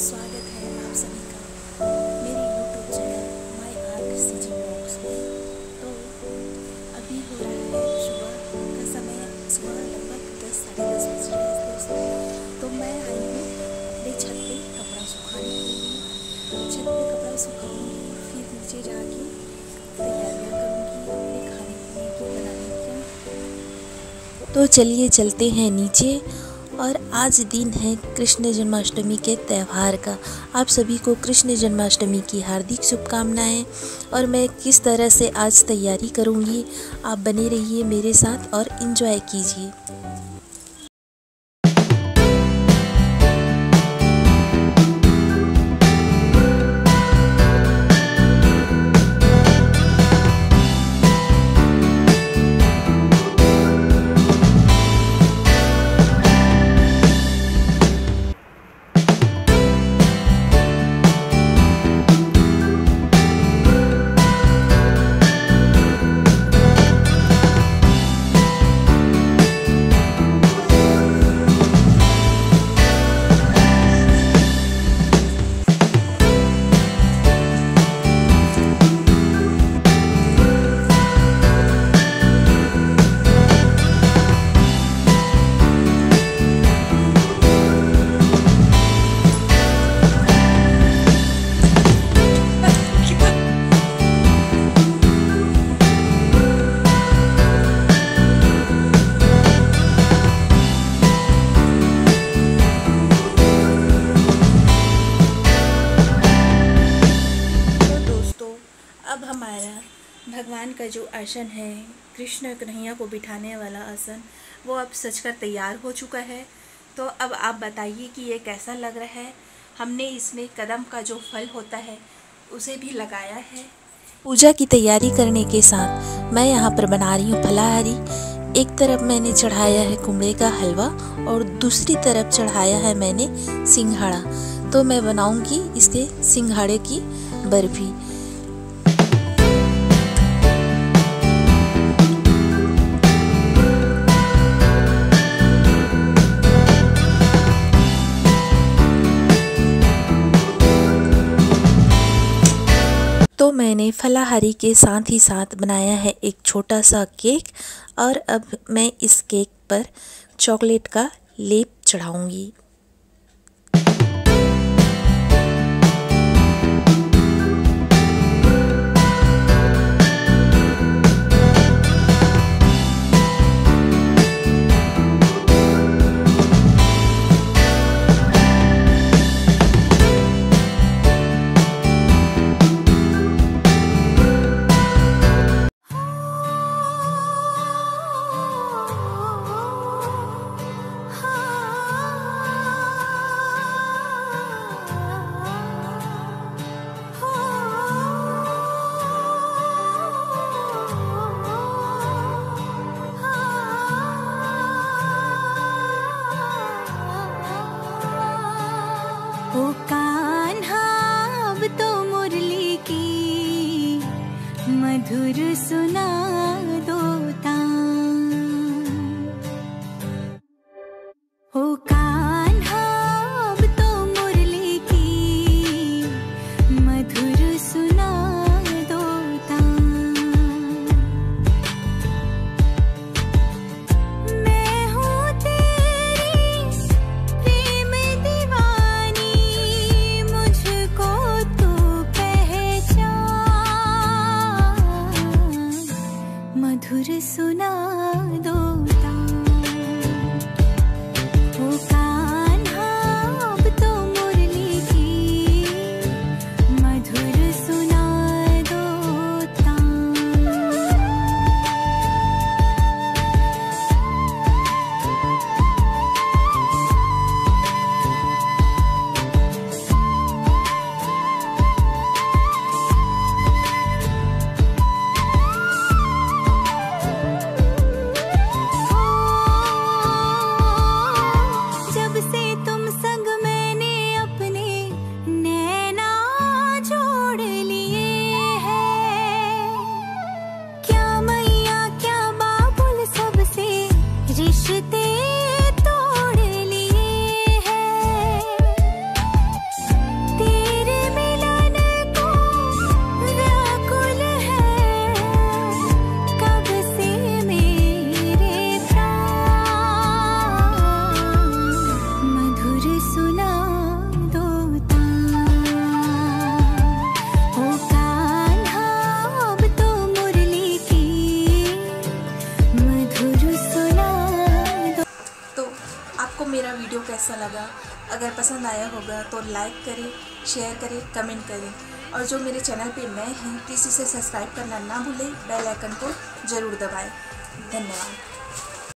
स्वागत है आप सभी का। मेरे YouTube channel my art C G blogs में। तो अभी हो रहा है सुबह का समय, सुबह लगभग दस, साढ़े दस बज रहे हैं दोस्तों। तो मैं आई हूँ अपने छत पे कपड़ा सुखाने के लिए। छत पे कपड़ा सुखाऊँगी, फिर नीचे जाके तैयारियाँ करूँगी, अपने खाने पीने की बनाने की। तो चलिए चलते हैं नीचे और आज दिन है कृष्ण जन्माष्टमी के त्यौहार का। आप सभी को कृष्ण जन्माष्टमी की हार्दिक शुभकामनाएँ और मैं किस तरह से आज तैयारी करूँगी, आप बने रहिए मेरे साथ और इन्जॉय कीजिए। भगवान का जो आसन है, कृष्ण कन्हैया को बिठाने वाला आसन, वो अब सजकर तैयार हो चुका है। तो अब आप बताइए कि ये कैसा लग रहा है? हमने इसमें कदम का जो फल होता है, उसे भी लगाया है। पूजा की तैयारी करने के साथ मैं यहाँ पर बना रही हूँ फलाहारी। एक तरफ़ मैंने चढ़ाया है कुमड़े का हलवा और दूसरी तरफ़ चढ़ाया है मैंने सिंघाड़ा। तो मैं बनाऊँगी इसके सिंघाड़े की बर्फ़ी। तो मैंने फलाहारी के साथ ही साथ बनाया है एक छोटा सा केक और अब मैं इस केक पर चॉकलेट का लेप चढ़ाऊँगी। लगा। अगर पसंद आया होगा तो लाइक करें शेयर करें कमेंट करें। और जो मेरे चैनल पे नए हैं प्लीज़ इसे सब्सक्राइब करना ना भूलें बेल आइकन को ज़रूर दबाएँ। धन्यवाद।